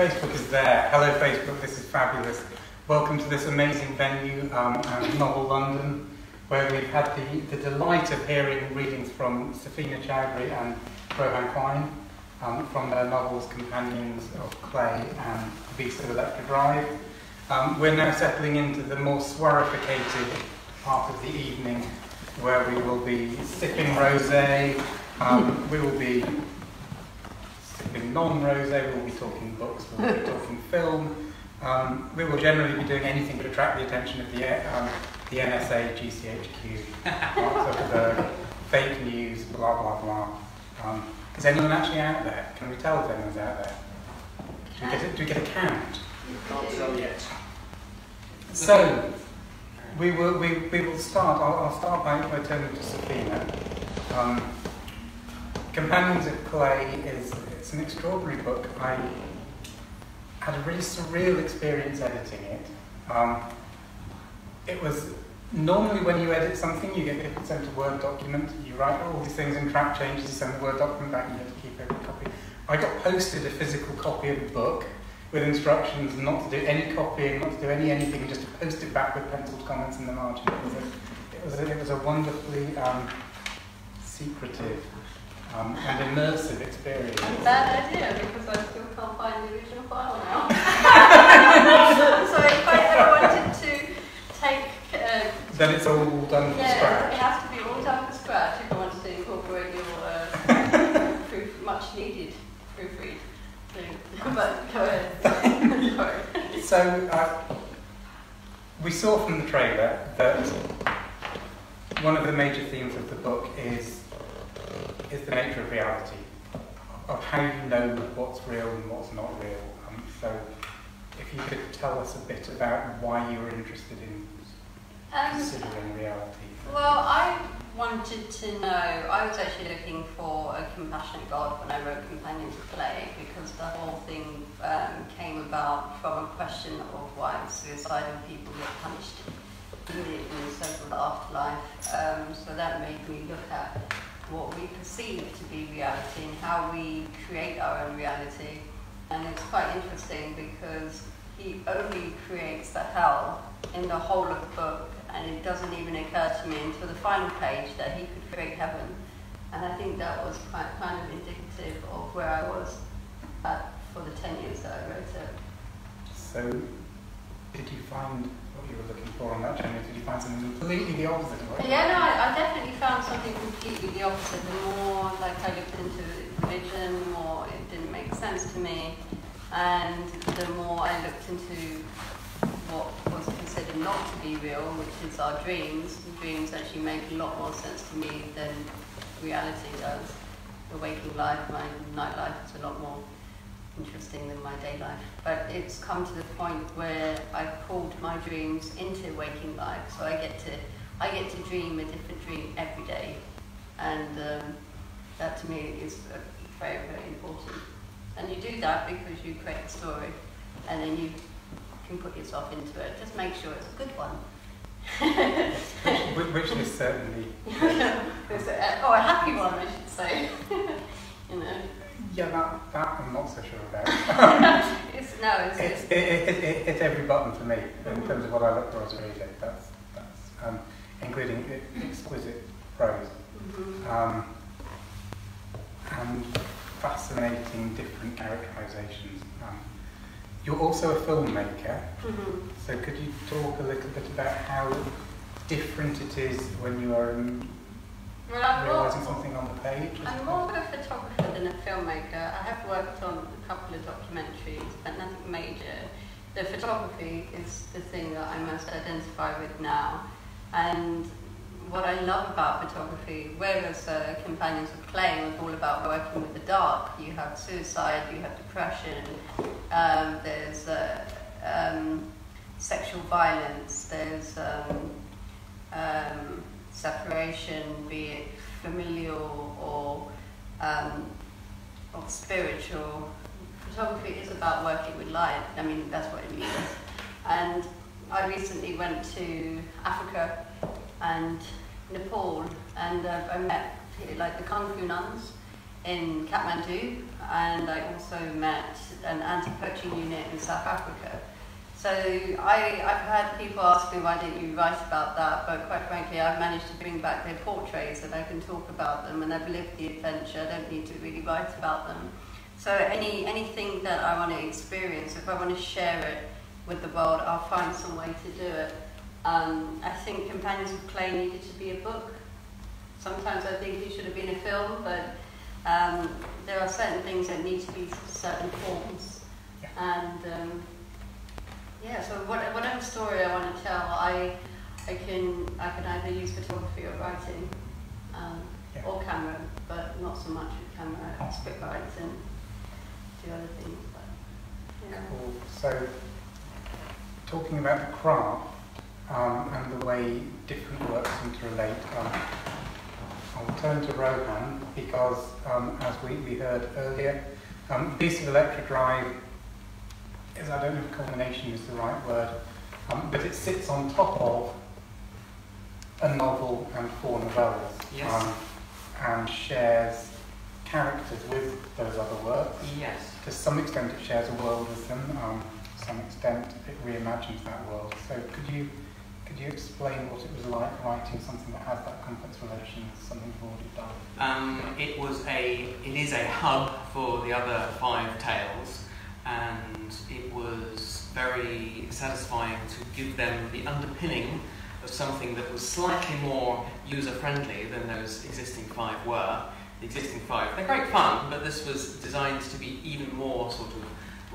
Facebook is there. Hello, Facebook. This is fabulous. Welcome to this amazing venue, um, Novel London, where we've had the, the delight of hearing readings from Safeena Chaudhry and Rohan Quine um, from their novels Companions of Clay and The Beast of Electra Drive. Um, we're now settling into the more swarrificated part of the evening where we will be sipping rosé, um, we will be non-rosé, we will be talking books, we will be talking film. Um, we will generally be doing anything to attract the attention of the, um, the NSA, GCHQ, Mark Zuckerberg, fake news, blah, blah, blah. Um, is anyone actually out there? Can we tell if anyone's out there? Do we get a, do we get a count? Can't tell yet. So, we will, we, we will start, I'll, I'll start by, by turning to Safeena. Um, Companions of Clay is it's an extraordinary book. I had a really surreal experience editing it. Um, it was normally when you edit something, you get it sent a Word document, you write all these things in track changes, you send the Word document back, and you have to keep every copy. I got posted a physical copy of the book with instructions not to do any copying, not to do any anything, just to post it back with penciled comments in the margin. It was a, it was a, it was a wonderfully um, secretive um, and immersive experience. Bad idea because I still can't find the original file now. so if I ever wanted to take, uh, Then it's all done from yeah, it has to be all done from scratch if I wanted to incorporate your uh, proof, much needed proofread. So, but go ahead. Sorry. So uh, we saw from the trailer that one of the major themes of the book is is the nature of reality, of how you know what's real and what's not real. Um, so if you could tell us a bit about why you were interested in Um, considering reality. Well, I wanted to know, I was actually looking for a compassionate God when I wrote Companions of Clay because the whole thing um, came about from a question of why suicidal people get punished immediately of the afterlife. Um, so that made me look at what we perceive to be reality and how we create our own reality. And it's quite interesting because he only creates the hell in the whole of the book, and it doesn't even occur to me until the final page that he could create heaven. And I think that was quite kind of indicative of where I was at for the 10 years that I wrote it. So did you find what you were looking for on that journey? Did you find something completely the opposite Yeah, no, I, I definitely found something completely the opposite. The more like I looked into religion, the more it didn't make sense to me, and the more I looked into what was considered not to be real, which is our dreams. Dreams actually make a lot more sense to me than reality does. The waking life, my night life is a lot more interesting than my day life. But it's come to the point where I've pulled my dreams into waking life, so I get to I get to dream a different dream every day, and um, that to me is very very important. And you do that because you create a story, and then you can put yourself into it. Just make sure it's a good one. Which, which is certainly It's a, oh, a happy one, I should say. you know, yeah that, that I'm not so sure about. it's no, it's, It's, it's it, it, it, it hit every button for me in terms of what I look for as a reader. That's, that's um, including exquisite prose mhm. um, and fascinating different characterizations. Um, you're also a filmmaker, Mhm. so could you talk a little bit about how different it is when you are um, Well, I'm more, realizing something on the page? I'm more of a photographer than a filmmaker. I have worked on a couple of documentaries, but nothing major. The photography is the thing that I most identify with now. And what I love about photography, whereas uh, Companions of Clay was all about working with the dark, you have suicide, you have depression, um, there's uh, um, sexual violence, there's um, um, separation, be it familial or, um, or spiritual. Photography is about working with light. I mean, that's what it means. And I recently went to Africa and Nepal, and uh, I met like the Kung Fu nuns in Kathmandu, and I also met an anti-poaching unit in South Africa. So I, I've had people ask me why didn't you write about that, but quite frankly, I've managed to bring back their portraits and I can talk about them, and I've lived the adventure. I don't need to really write about them. So any anything that I want to experience, if I want to share it with the world, I'll find some way to do it. Um, I think Companions of Clay needed to be a book. Sometimes I think it should have been a film, but um, there are certain things that need to be certain forms. Yeah. And um, yeah, so what, whatever story I want to tell, I, I can I can either use photography or writing, um, Yeah. or camera, but not so much with camera. Script and do other things. But, yeah. Cool. So, talking about the craft um, and the way different works seem interrelate, um, I'll turn to Rohan because, um, as we, we heard earlier, um, Beast of Electra Drive is, I don't know if culmination is the right word, um, but it sits on top of a novel and four novellas Yes. um, and shares characters with those other works Yes. to some extent it shares a world with them, um, to some extent it reimagines that world. So could you could you explain what it was like writing something that has that complex relation with something you've already done? Um, it was a. It is a hub for the other five tales, and it was very satisfying to give them the underpinning of something that was slightly more user friendly than those existing five were. The existing five, they're great fun, but this was designed to be even more sort of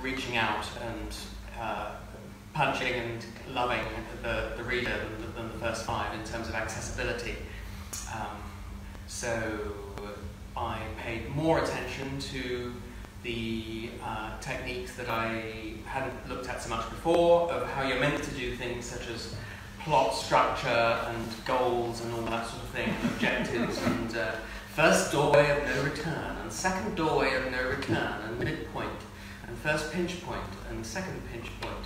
reaching out and uh, punching and loving the, the reader than the, than the first five in terms of accessibility. Um, so I paid more attention to the uh, techniques that I hadn't looked at so much before of how you're meant to do things such as plot structure and goals and all that sort of thing, and objectives and uh, first doorway of no return and second doorway of no return and midpoint and first pinch point and second pinch point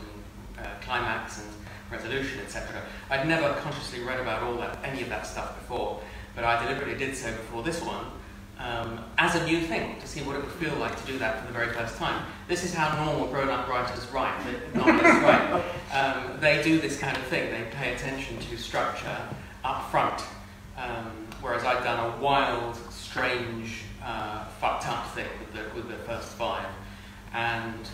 and uh, climax and resolution, etc. I'd never consciously read about all that, any of that stuff before, but I deliberately did so before this one um, as a new thing to see what it would feel like to do that for the very first time. This is how normal grown-up writers write, novelists write. Um, they do this kind of thing. They pay attention to structure up front, um, whereas I'd done a wild, strange, uh, fucked up thing with the, with the first five. And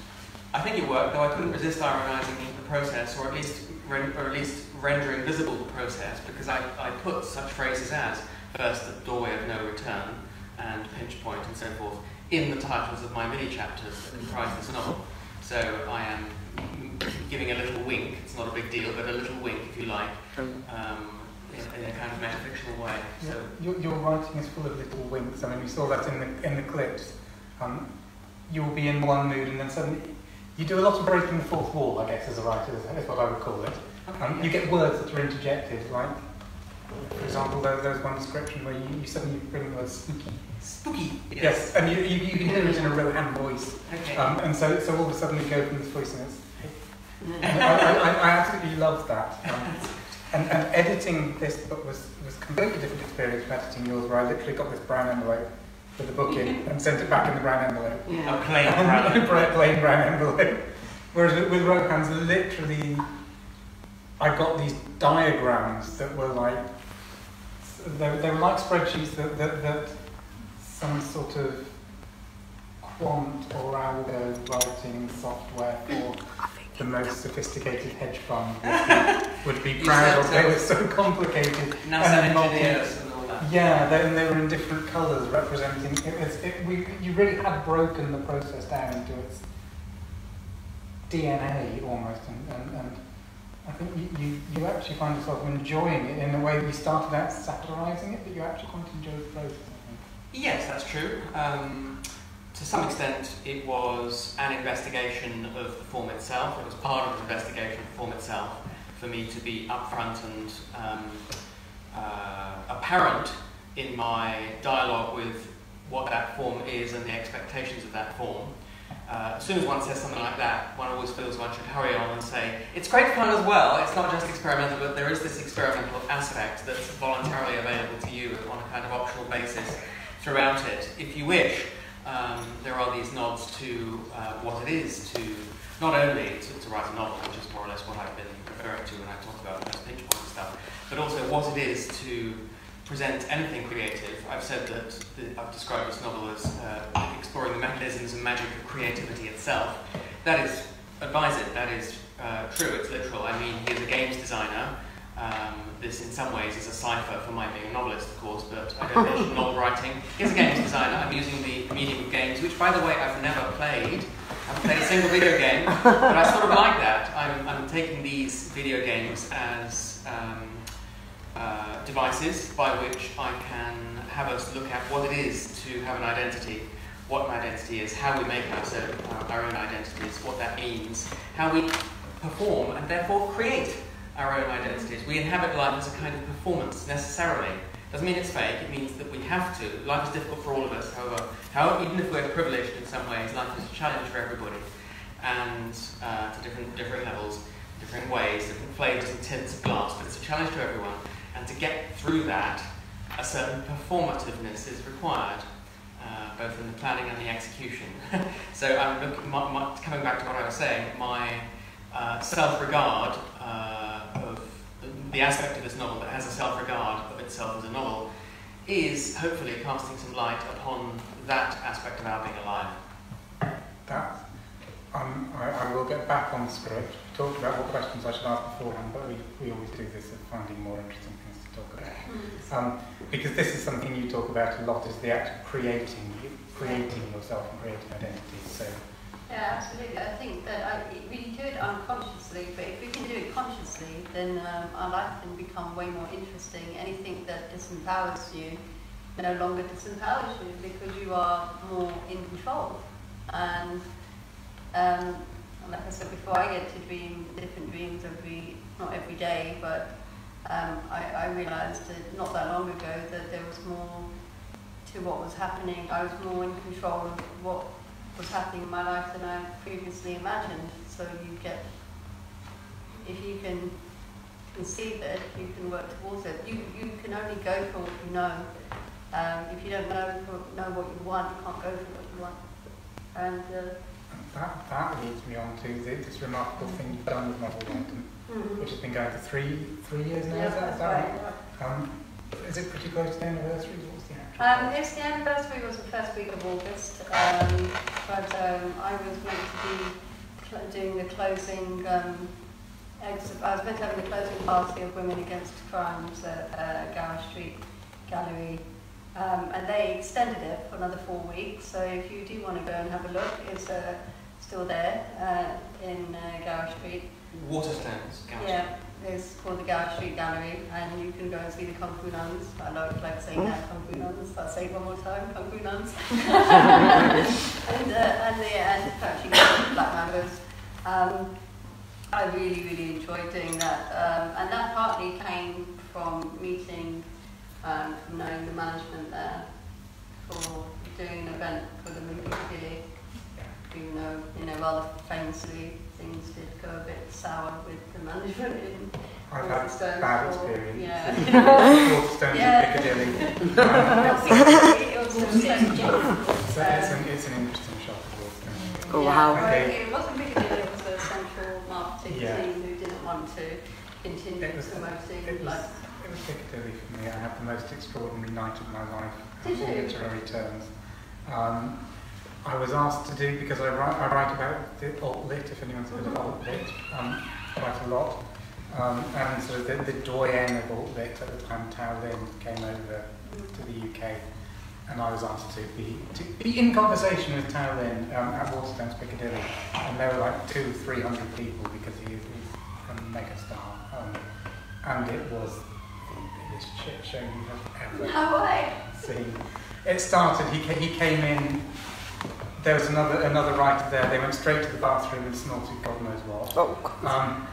I think it worked, though I couldn't resist ironising the process, or at least or at least rendering visible the process, because I, I put such phrases as first the doorway of no return and pinch point and so forth in the titles of my mini chapters that comprise this novel. So I am giving a little wink, it's not a big deal, but a little wink if you like, um, in, in a kind of metafictional way. So Your, your writing is full of little winks. I mean, we saw that in the in the clips. Um, you'll be in one mood and then suddenly you do a lot of breaking the fourth wall, I guess, as a writer, is, is what I would call it. Um, you get words that are interjected, like, for example, there, there's one description where you, you suddenly bring the word spooky. spooky. Yes, and you, you, you can hear it in a Rohan voice. Okay. Um, and so, so all of a sudden you go from this voice and it's, I, I, I I absolutely love that. Um, and, and editing this book was, was completely different experience from editing yours, where I literally got this brown envelope with the book in and sent it back in the brown envelope. a plain And brown. plain brown envelope. Whereas with, with Rohan's, literally, I got these diagrams that were like, they, they were like spreadsheets that, that, that some sort of quant or algo writing software for the most sophisticated hedge fund would be, would be proud of. They were so complicated. NASA and engineers and all that. yeah, they, and they were in different colours representing. It was, it, we, you really had broken the process down into its DNA almost, and, and, and I think you, you, you actually find yourself enjoying it in the way we started out satirising it, but you actually quite enjoyed the process. Yes, that's true. Um, to some extent, it was an investigation of the form itself. It was part of the investigation of the form itself for me to be upfront and um, uh, apparent in my dialogue with what that form is and the expectations of that form. Uh, as soon as one says something like that, one always feels one should hurry on and say, it's great fun as well. It's not just experimental, but there is this experimental aspect that's voluntarily available to you on a kind of optional basis throughout it. If you wish, um, there are these nods to uh, what it is to not only to, to, write a novel, which is more or less what I've been referring to when I talk about pinch point stuff, but also what it is to present anything creative. I've said that the, I've described this novel as uh, exploring the mechanisms and magic of creativity itself. That is advised, that is uh, true, it's literal. I mean, he is a games designer. Um, this, in some ways, is a cipher for my being a novelist, of course, but I don't mention novel writing. He's a games designer. I'm using the medium of games, which, by the way, I've never played. I haven't played a single video game, but I sort of like that. I'm, I'm taking these video games as um, uh, devices by which I can have us look at what it is to have an identity, what an identity is, how we make our, uh, our own identities, what that means, how we perform and therefore create our own identities. We inhabit life as a kind of performance necessarily. Doesn't mean it's fake, it means that we have to. Life is difficult for all of us, however, however even if we're privileged in some ways, life is a challenge for everybody. And uh, to different, different levels, different ways, different flavours and tints of glass, but it's a challenge to everyone. And to get through that, a certain performativeness is required, uh, both in the planning and the execution. so I'm my, my, coming back to what I was saying, my uh, self-regard uh, of the aspect of this novel that has a self-regard of itself as a novel is hopefully casting some light upon that aspect of our being alive. That, um, I, I, will get back on the script. We talked about what questions I should ask beforehand, but we, we always do this of finding more interesting talk about. Um, because this is something you talk about a lot, is the act of creating, creating yourself and creating identity. So yeah, absolutely. I think that I, we do it unconsciously, but if we can do it consciously, then um, our life can become way more interesting. Anything that disempowers you no longer disempowers you because you are more in control. And um, like I said before, I get to dream different dreams every, not every day, but um, I, I realised that not that long ago that there was more to what was happening. I was more in control of what was happening in my life than I previously imagined. So you get, if you can conceive it, you can work towards it. You, you can only go for what you know. Um, if you don't know, know what you want, you can't go for what you want. And uh, that, that leads me on to this remarkable thing you've done with Novel London, mm-hmm. which has been going for three three years now. Yeah, is that, is that right? Um, is it pretty close to the anniversary? Um, it's the anniversary was the first week of August, um, but um, I was meant to be doing the closing. Um, I was meant to have the closing party of Women Against Crimes at uh, Gower Street Gallery, um, and they extended it for another four weeks. So if you do want to go and have a look, it's uh, still there uh, in uh, Gower Street. Waterstones, Gower Yeah. It's called the Gower Street Gallery, and you can go and see the Kung Fu Nuns. I know it's like saying that Kung Fu Nuns. I'll say it one more time, Kung Fu Nuns. and, uh, and the and actually Black Mambas. Um, I really, really enjoyed doing that, um, and that partly came from meeting, um, from knowing the management there for doing an event for them in Piccadilly. Even though, you know, rather famously things did go a bit sour with the management in I've had bad or- experience. Yeah. Waterstones Yeah. in Piccadilly. it was just so So it's, an, it's an interesting shop. Oh, yeah, wow. well, Okay. It wasn't Piccadilly, it was the central marketing Yeah. team who didn't want to continue It was- promoting. It was, like, it was Piccadilly for me. I had the most extraordinary night of my life. Did in you? Literary terms. Um, I was asked to do, because I write, I write about the alt lit, if anyone's heard of alt lit, um, quite a lot. Um, and so the, the doyen of alt lit at the time, Tao Lin, came over to the UK. And I was asked to be, to be in conversation with Tao Lin um, at Waterstones Piccadilly. And there were like two, three hundred people because he is he's a mega star. Um, and it was the biggest shit show you have ever no seen. It started, he, he came in, there was another another writer there, they went straight to the bathroom and snorted God knows what. Oh, Um,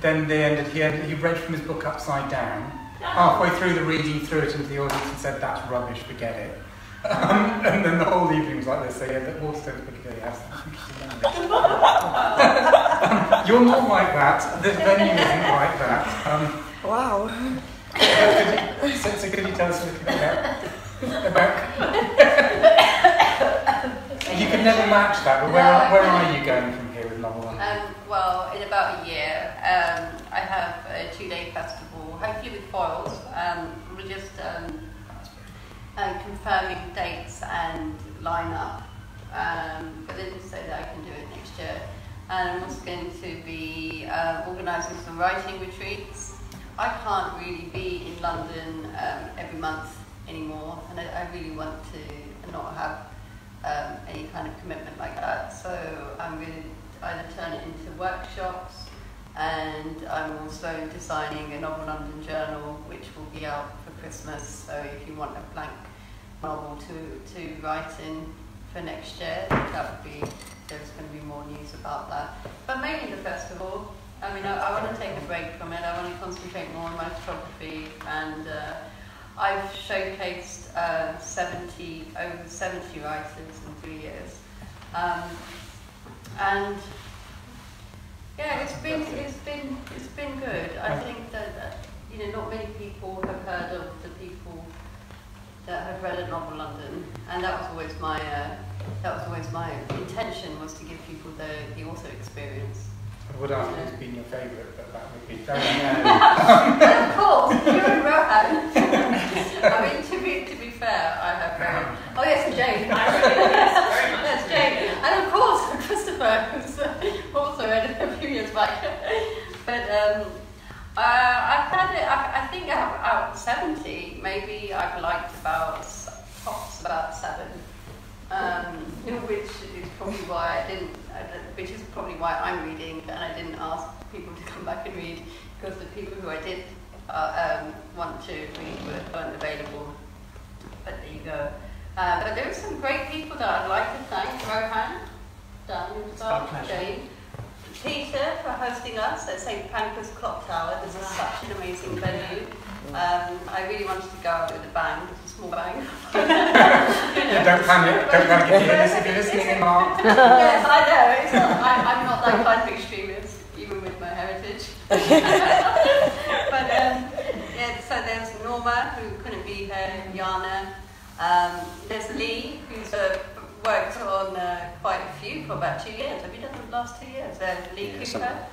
then they ended, he, ended, he read from his book upside down. Halfway through the reading, he threw it into the audience and said, that's rubbish, forget it. Um, and then the whole evening was like this, so yeah, that Waterstones Piccadilly has um, You're not like that, the venue isn't like that. Um, wow. so, could you, so, so could you tell us a little bit about you could never match that, but where, No, are, where are you going from here with Novel London? Um, well, in about a year, um, I have a two-day festival, hopefully with Foyles. Um, we're just um, uh, confirming dates and lineup, um, but didn't say that I can do it next year. And I'm also going to be uh, organising some writing retreats. I can't really be in London um, every month anymore, and I, I really want to not have um, any kind of commitment like that. So I'm going to either turn it into workshops, and I'm also designing a Novel London journal, which will be out for Christmas. So if you want a blank novel to, to write in for next year, that would be there's going to be more news about that. But mainly the festival. I mean, I, I want to take a break from it. I want to concentrate more on my photography and. Uh, I've showcased uh, 70, over 70 writers in three years. Um, and yeah, it's been, it's been, it's been good. I think that, that, you know, not many people have heard of the people that have read a novel London. And that was always my, uh, that was always my intention was to give people the, the author experience. I would ask who's been your favourite, but that would be very and of course, you and Rohan. I mean, to be to be fair, I have very. Oh yes, Jane. yes, Jane, and of course Christopher, who's also read a few years back. But um, uh, I've had it. I, I think out, out seventy, maybe I've liked about tops about seven. Um, which is probably why I didn't, which is probably why I'm reading, and I didn't ask people to come back and read because the people who I did uh, um, want to read weren't available. But there you go. Uh, but there are some great people that I'd like to thank. Rohan, Dan, Jane, Peter for hosting us at St Pancras Clock Tower. This is such an amazing venue. Um, I really wanted to go out with a bang, just a small bang. don't panic, don't panic if you're, listening, if you're listening in Mark. yes, I know. It's not, I, I'm not that kind of extremist, even with my heritage. but um, yeah, so there's Norma, who couldn't be here, Yana. Um, there's Lee, who's uh, worked on uh, quite a few for about two years. Have you done the last two years? Uh, Lee yeah, Cooper.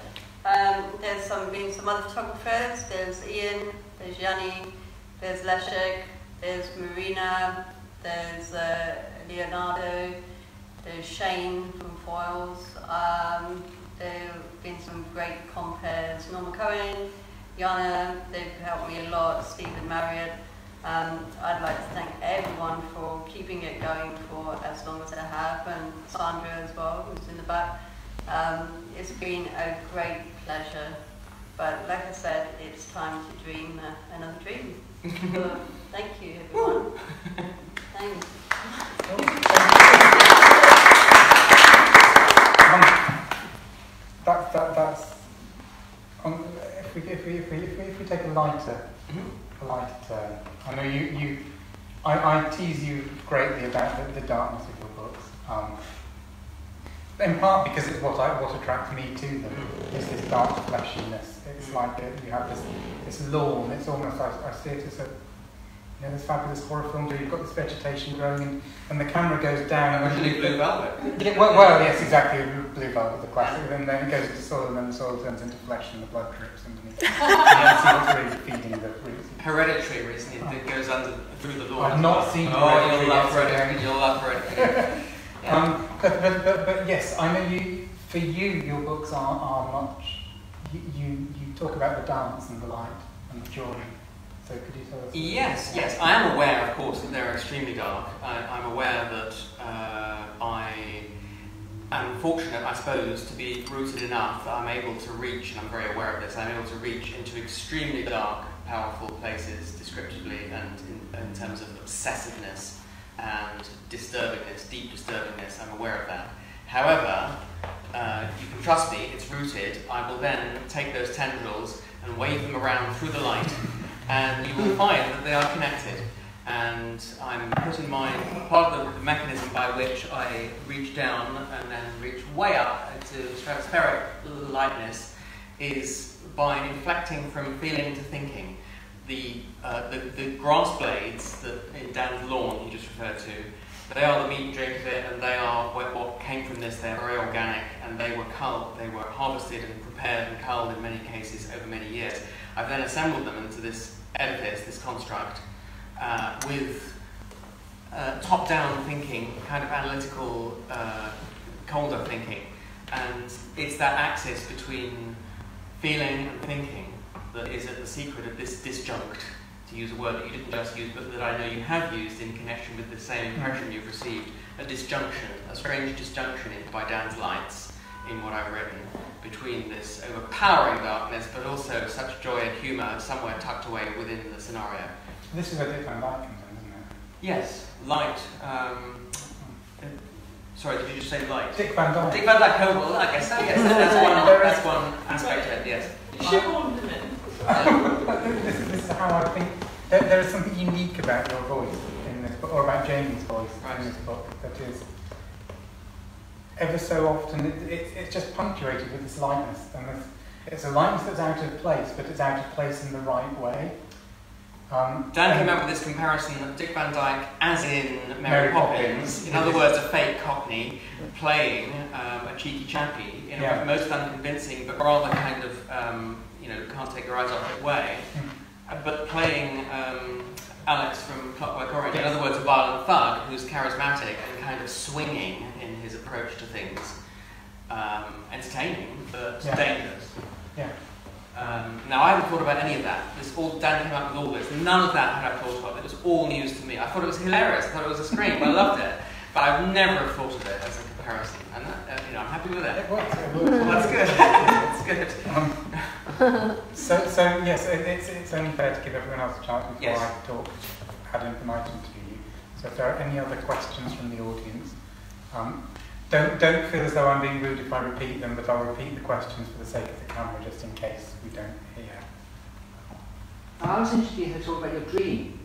Um, there's some been some other photographers. There's Ian. There's Yanni. There's Leszek. There's Marina. There's uh, Leonardo. There's Shane from Foyles. Um, there have been some great comperes. Norma Cohen, Yana, they've helped me a lot. Stephen Marriott. Um, I'd like to thank everyone for keeping it going for as long as they have, and Sandra as well, who's in the back. Um, it's been a great pleasure. But like I said, it's time to dream uh, another dream. so, thank you, everyone. Thanks. Um, that, that, that's, um, if, we, if, we, if, we, if, we, if we take a lighter, a lighter turn, I know you, you I, I tease you greatly about the, the darkness of your books. Um, in part because it's what I, what attracts me to them is this dark fleshiness. It's like a, you have this this lawn. It's almost I, I see it as a you know, this fabulous horror film where you've got this vegetation growing and, and the camera goes down and then blue velvet. Yeah, well, well, yes, exactly, blue velvet, the classic. And then it goes into soil, and then the soil turns into flesh, and the blood drips underneath. and see what's really feeding the roots. Hereditary recently, it goes under through the lawn. I've not seen. Oh, you'll love Hereditary. You'll love Hereditary. Yeah. Um, but, but, but, but yes, I know you. For you, your books are, are much. You, you, talk about the dance and the light and the joy. So could you tell us? Yes, yes. I am aware, of course, that they're extremely dark. I, am aware that uh, I am fortunate, I suppose, to be rooted enough that I'm able to reach, and I'm very aware of this. I'm able to reach into extremely dark, powerful places, descriptively and in, in terms of obsessiveness and disturbingness, deep disturbingness, I'm aware of that. However, uh, you can trust me, it's rooted. I will then take those tendrils and wave them around through the light, and you will find that they are connected. And I'm putting my part of the mechanism by which I reach down and then reach way up to stratospheric lightness is by inflecting from feeling to thinking. the, uh, the, the grass blades that in Dan's lawn you just referred to, they are the meat and drink of it, and they are what, came from this. They're very organic, and they were culled, they were harvested and prepared and culled in many cases over many years. I've then assembled them into this edifice, this construct, uh, with uh, top-down thinking, kind of analytical, uh, colder thinking, and it's that axis between feeling and thinking that is at the secret of this disjunct, to use a word that you didn't just use, but that I know you have used in connection with the same impression you've received, a disjunction, a strange disjunction by Dan's lights in what I've written between this overpowering darkness, but also such joy and humour somewhere tucked away within the scenario. This is a different light comes isn't it? Yes, light. Um, uh, sorry, did you just say light? Dick Van Dyke. Dick Van Dyke, oh, well, I guess so, yes, that's one, that's one aspect of it, yes. Shoehorned them in. But this, is- this is how I think there, there is something unique about your voice in this book, or about Jamie's voice in this book, that is ever so often it, it, it's just punctuated with this lightness, and this, it's a lightness that's out of place, but it's out of place in the right way. Um, Dan came up with this comparison of Dick Van Dyke as in Mary, Mary Poppins, Poppins. in other words, a fake Cockney playing um, a cheeky chappie in Yeah. a most unconvincing but rather kind of, um, you know, can't take your eyes off it way, Hmm. but playing um, Alex from Clockwork Orange, in other words, a violent thug who's charismatic and kind of swinging in his approach to things, um, entertaining but Yeah. dangerous. Yeah. Um, now, I haven't thought about any of that. This all Dan came up with all this. None of that had I thought of. It was all news to me. I thought it was hilarious. I thought it was a scream. I loved it. But I've never thought of it as a comparison. And that, uh, you know, I'm happy with it. It works. It works. Well, that's good. that's good. Um, so, so yes, it, it's, it's only fair to give everyone else a chance before Yes. I talk ad infinitum to you. So if there are any other questions from the audience, um, don't, don't feel as though I'm being rude if I repeat them, but I'll repeat the questions for the sake of the camera just in case we don't hear. I was interested in to talk about your dreams.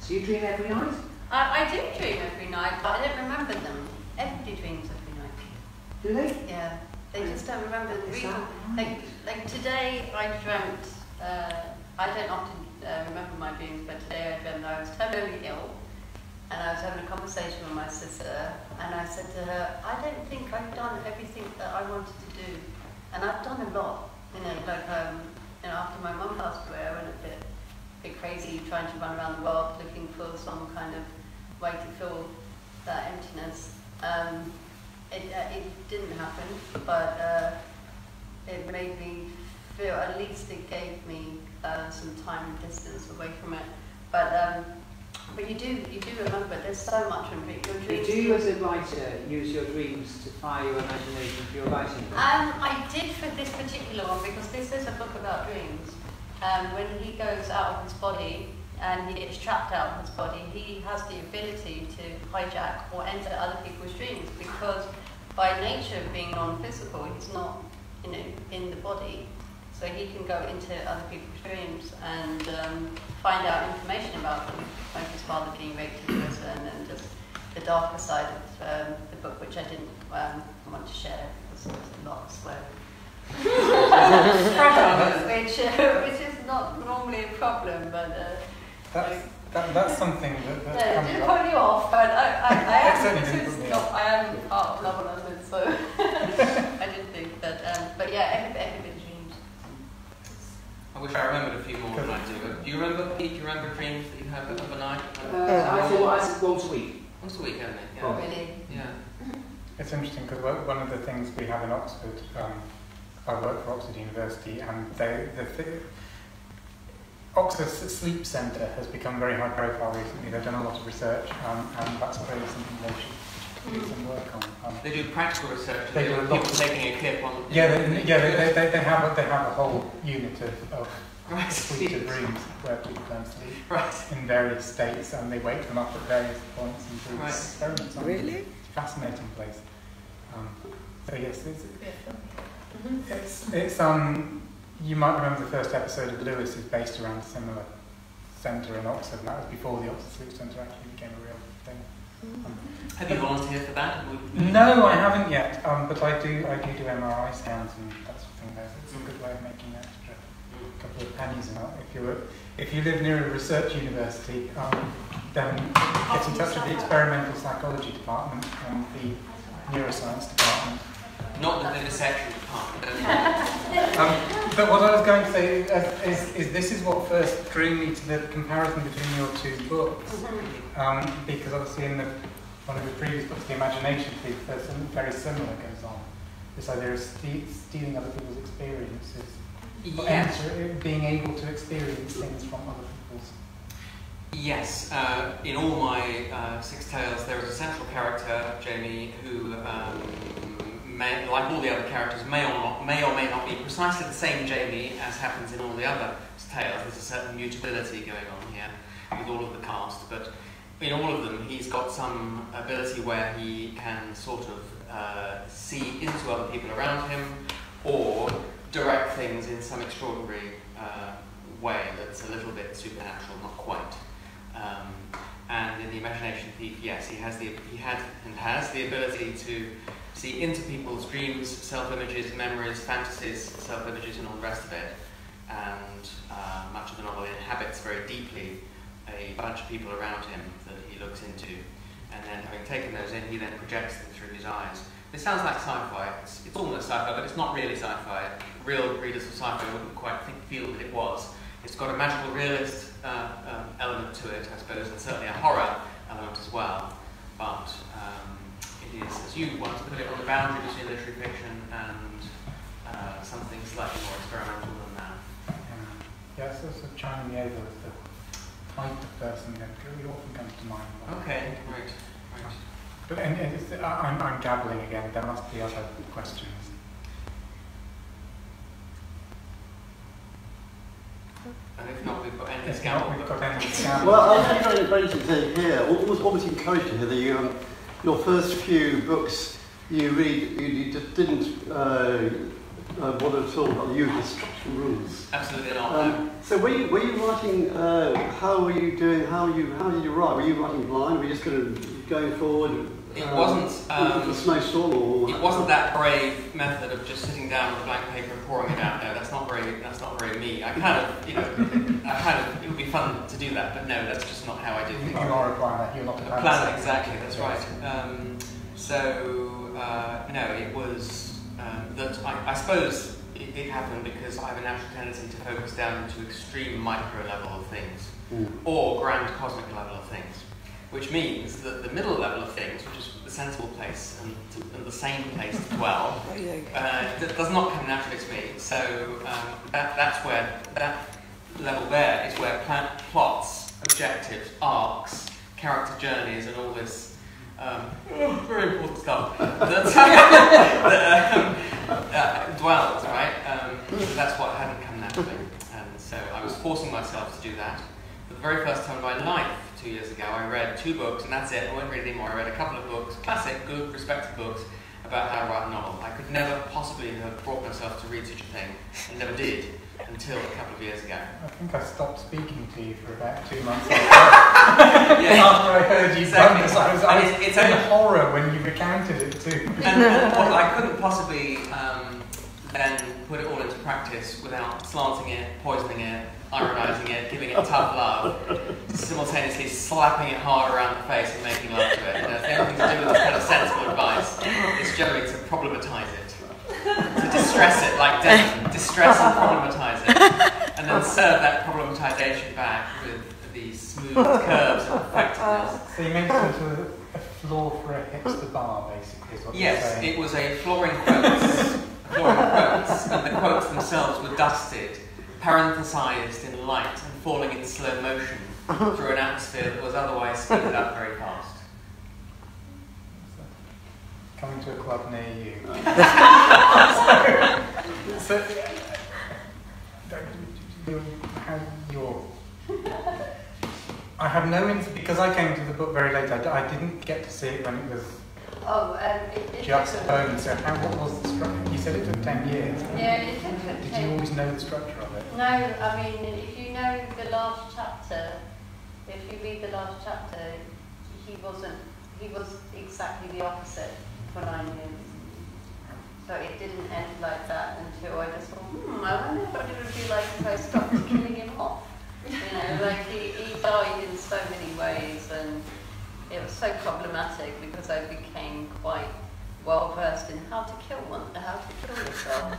So you dream every night? I, I do dream every night, but I don't remember them. Everybody dreams every night. Do they? Yeah, they just don't remember reason. Like, like today, I dreamt. Uh, I don't often uh, remember my dreams, but today I dreamt that I was terminally ill, and I was having a conversation with my sister, and I said to her, "I don't think I've done everything that I wanted to do, and I've done a lot. You know, like um, you know, after my mum passed away, I went a bit, bit crazy trying to run around the world looking for some kind of way to fill that emptiness. Um, it, uh, it didn't happen, but uh, it made me feel, at least it gave me uh, some time and distance away from it. But um, but you do you do remember there's so much in your dreams. do you, as a writer, use your dreams to fire your imagination for your writing? Um, I did for this particular one because this is a book about dreams. Um, when he goes out of his body and he gets trapped out of his body, he has the ability to hijack or enter other people's dreams because by nature of being non-physical, he's not, you know, in the body. So he can go into other people's dreams and um, find out information about them, like his father being raped in prison and just the darker side of um, the book, which I didn't um, want to share because there's a lot which, uh, which is not normally a problem, but uh, That's, that, that's something that, no, that it comes didn't up. put you off. But I, I, I It am, didn't this put is me not, off. I am part of Novel London, so I didn't think. That but um, but yeah, every, everybody dreams. I wish I remembered a few more than I do. Do you remember, Pete, do you remember dreams that you have overnight? Uh, I thought I said once a week. Once a week, haven't it? Oh. Really. yeah. It's interesting because one of the things we have in Oxford, um, I work for Oxford University, and they, the th- Oxford Sleep Centre has become very high profile recently. They've done a lot of research, um, and that's clearly something they should do some work on. Um, They do practical research. They They do a lot people of- taking a clip on. yeah, they, yeah, they, they, they, have a, they have a whole unit of, of Right. sleep rooms where people can sleep Right. in various states, and they wake them up at various points and do Right. experiments on. Really? It's a fascinating place. Um, so yes, it's, It's, it's um, you might remember the first episode of Lewis is based around a similar centre in Oxford, and that was before the Oxford Sleep Centre actually became a real thing. Um, Have you volunteered for that? No, I haven't yet, um, but I do I do do MRI scans and that sort of thing. There, so it's a good way of making extra a couple of pennies out. If you were, if you live near a research university, um, then get in touch with the experimental psychology department and the neuroscience department. Not the vivisection department. Um, but what I was going to say is, is this is what first drew me to the comparison between your two books. Um, because obviously in the, one of the previous books, The Imagination Thief, there's something very similar goes on. This idea of ste- stealing other people's experiences. Yes. being able to experience things from other people's. Yes, uh, in all my uh, six tales, there is a central character, Jamie, who, um, may, like all the other characters, may or, not, may or may not be precisely the same Jamie as happens in all the other tales. There's a certain mutability going on here with all of the cast, but in all of them, he's got some ability where he can sort of uh, see into other people around him or direct things in some extraordinary uh, way that's a little bit supernatural, not quite. Um, and in the imagination thief, yes, he has the he had and has the ability to see into people's dreams, self-images, memories, fantasies, self-images, and all the rest of it. And uh, much of the novel inhabits very deeply a bunch of people around him that he looks into, and then having taken those in, he then projects them through his eyes. This sounds like sci-fi. It's, it's almost sci-fi, but it's not really sci-fi. Real readers of sci-fi wouldn't quite think, feel that it was. It's got a magical realist uh, um, element to it, I suppose, and certainly a horror element as well. But um, it is, as you once put it, on the boundary between literary fiction and uh, something slightly more experimental than that. Um, yeah, so sort of chiming me over as the type of person that really often comes to mind. Okay, right, right. But and, and it's, I- I'm, I'm gabbling again. There must be other questions. And if not, we've got endless If not, gamble. we've but- got any scandal. Well, I was very encouraging to hear, what was, what was encouraging to hear that you, um, your first few books you read, you, you didn't uh, uh, bother at all about the rules. Absolutely not. Um, so were you, were you writing, uh, how were you doing, how, you, how did you write? Were you writing blind? Were you just kind of going forward? It um, wasn't, um, snowstorm or? It wasn't that brave method of just sitting down with a blank paper and pouring it out there. That's not very. That's not very me. I kind of, you know, I kind of. It would be fun to do that, but no, that's just not how I do things. You are a planner. You're not a A planner. planner, exactly. That's right. Um, so uh, no, it was um, that. I, I suppose it, it happened because I have a natural tendency to focus down to extreme micro level of things Mm. or grand cosmic level of things, which means that the middle level of things, which is the sensible place and, to, and the sane place to dwell, uh, does not come naturally to me. So um, that, that's where that level there is where pla- plots, objectives, arcs, character journeys, and all this um, very important stuff that um, uh, dwells. Right. Um, that's what hadn't come naturally, and so I was forcing myself to do that. For the very first time in my life, two years ago, I read two books, and that's it. I won't read any more. I read a couple of books, classic, good, respected books about how to write a novel. I could never possibly have brought myself to read such a thing, and never did until a couple of years ago. I think I stopped speaking to you for about two months after, Yeah. after I heard you Exactly. this. I was, I was it's- it's in only- horror when you recounted it too. And well, I couldn't possibly um, then put it all into practice without slanting it, poisoning it, ironizing it, giving it tough love, simultaneously slapping it hard around the face and making love to it. You know, the only thing to do with this kind of sensible advice is generally to problematize it, to distress it like Devon, distress and problematize it, and then serve that problematization back with the smooth curves of effectiveness. So you made it into a, a floor for a hipster bar, basically. Is what you're Yes, it was a floor in quotes, floor in quotes, and the quotes themselves were dusted, parenthesized in light and falling in slow motion through an atmosphere that was otherwise speeded up very fast. Coming to a club near you. so, so you have your. I have no ins because I came to the book very late. I didn't get to see it when it was Oh, um, it, it just took- home. So how what was the structure? You said it took ten years. Yeah, it took Did you always know the structure of it? No, I mean, if you know the last chapter, if you read the last chapter, he wasn't, he was exactly the opposite so it didn't end like that until I just thought, hmm, I wonder what it would be like if I stopped killing him off. You know, like he, he died in so many ways, and it was so problematic because I became quite well versed in how to kill one, how to kill yourself.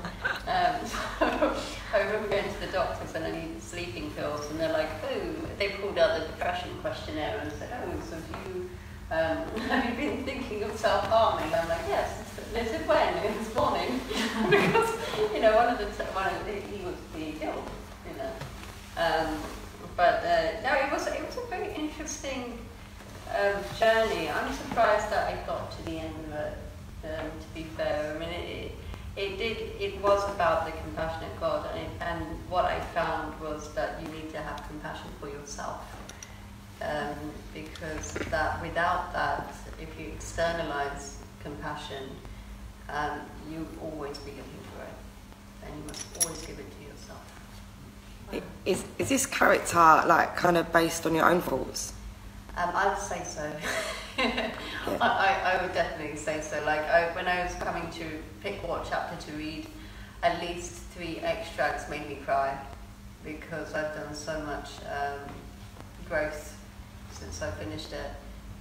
Um, so I remember going to the doctors and I needed sleeping pills, and they're like, "Oh," they pulled out the depression questionnaire and said, "Oh, so do you um, have you been thinking of self-harming?" I'm like, "Yes." They said, "When?" This morning, because you know one of the one of the, he was being ill, you know. Um, but uh, no, it was it was a very interesting um, journey. I'm surprised that I got to the end of it. Um, to be fair, I mean, it, it did. It was about the compassionate God, and, it, and what I found was that you need to have compassion for yourself, um, because that without that, if you externalize compassion, um, you always be looking for it, and you must always give it to yourself. Is, is this character like kind of based on your own thoughts? Um, I would say so. I, I, I would definitely say so. Like I, when I was coming to pick what chapter to read, at least three extracts made me cry because I've done so much um, growth since I finished it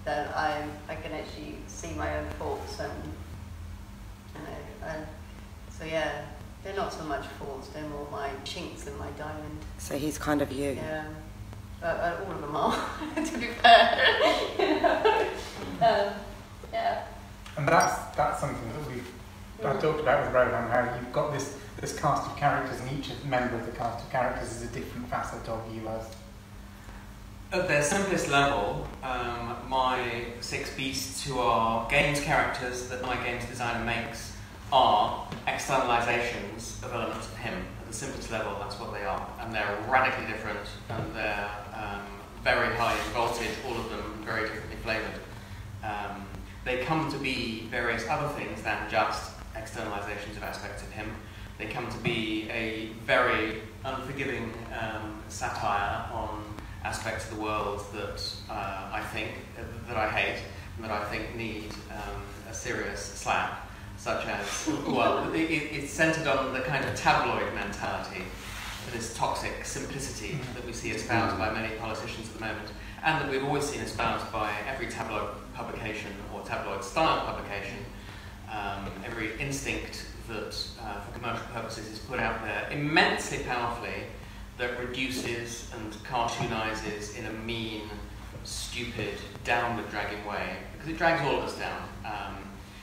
that I I can actually see my own faults and you know and so yeah they're not so much faults they're more my chinks in my diamond So he's kind of you. yeah uh, uh, all of them are to be fair you know? um, yeah And that's that's something that we've I talked about with Rohan, how you've got this this cast of characters, and each member of the cast of characters is a different facet of you as. At their simplest level, um, my six beasts, who are games characters that my games designer makes, are externalizations of elements of him. At the simplest level, that's what they are. And they're radically different, and they're um, very high in voltage, all of them very differently flavoured. Um, they come to be various other things than just externalizations of aspects of him. They come to be a very unforgiving um, satire on aspects of the world that uh, I think, uh, that I hate, and that I think need um, a serious slap, such as, well, it, it's centered on the kind of tabloid mentality, this toxic simplicity that we see espoused by many politicians at the moment, and that we've always seen espoused by every tabloid publication or tabloid style publication. Um, every instinct that, uh, for commercial purposes, is put out there immensely powerfully that reduces and cartoonizes in a mean, stupid, downward dragging way, because it drags all of us down. Um,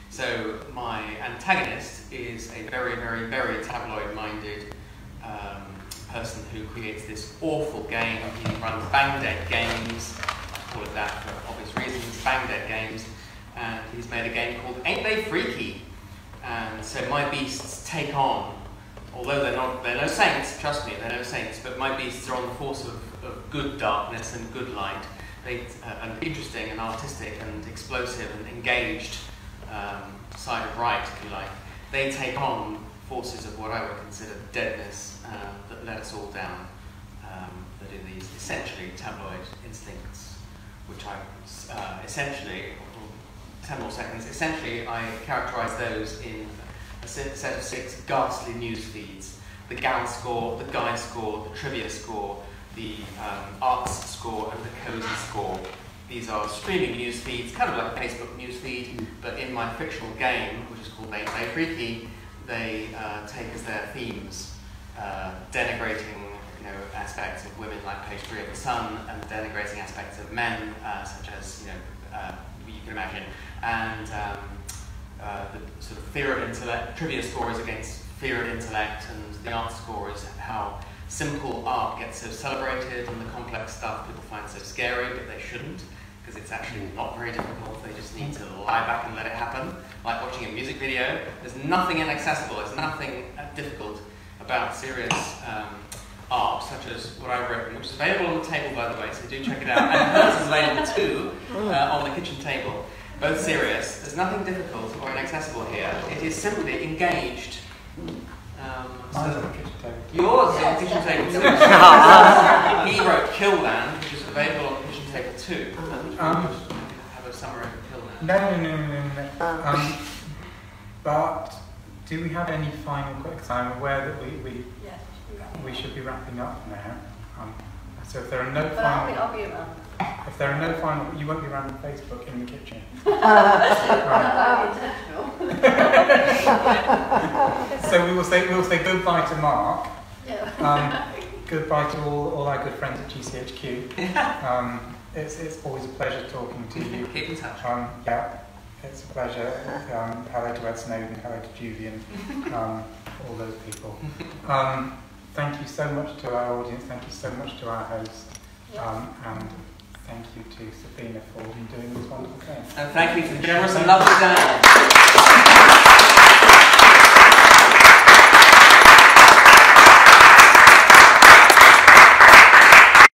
so my antagonist is a very, very, very tabloid-minded um, person who creates this awful game. He runs Bang Dead Games, I call it that for obvious reasons, Bang Dead Games, and he's made a game called Ain't They Freaky? And so my beasts take on although they're not they're no saints, trust me, they're no saints, but my beasts are on the force of, of good darkness and good light. They uh, and interesting and artistic and explosive and engaged um, side of right, if you like. They take on forces of what I would consider deadness uh, that let us all down. Um, that are these essentially tabloid instincts, which I uh, essentially, ten more seconds. Essentially, I characterise those in a set of six ghastly news feeds. The GAL score, the guide score, the trivia score, the um, arts score, and the cozy score. These are streaming news feeds, kind of like Facebook news feed, but in my fictional game, which is called They Freaky, they uh, take as their themes uh, denigrating you know, aspects of women like page three of the Sun, and denigrating aspects of men, uh, such as you know, uh, you can imagine, and um, uh, the sort of fear of intellect, trivia score is against fear of intellect, and the art score is how simple art gets so celebrated and the complex stuff people find so scary, but they shouldn't, because it's actually not very difficult. They just need to lie back and let it happen. Like watching a music video, there's nothing inaccessible, there's nothing difficult about serious um, art, such as what I've written, which is available on the table, by the way, so do check it out. And hers is available too uh, on the kitchen table both serious. There's nothing difficult or inaccessible here. It is simply engaged. Um, so kitchen table. yours is on the kitchen table too. he wrote Killland, which is available on the kitchen table too. Um, have a summary of Killland. No, no, no, no, no. no. Um, but do we have any final quick I'm aware that we, we, Yes. we should be wrapping up now. Um, so if there are no But I'll be, final, I'll be around. If there are no final, you won't be around on Facebook in the kitchen. I'll be intentional. So we will say we will say goodbye to Mark. Yeah. Um, goodbye to all, all our good friends at GCHQ. Um, it's, it's always a pleasure talking to you. Keep in touch. Um, yeah, it's a pleasure. Um, hello to Ed Snowden, hello to Julian, um, all those people. Um, thank you so much to our audience, thank you so much to our host, um, and thank you to Safeena for doing this wonderful thing. And thank you to the generous and lovely Dan.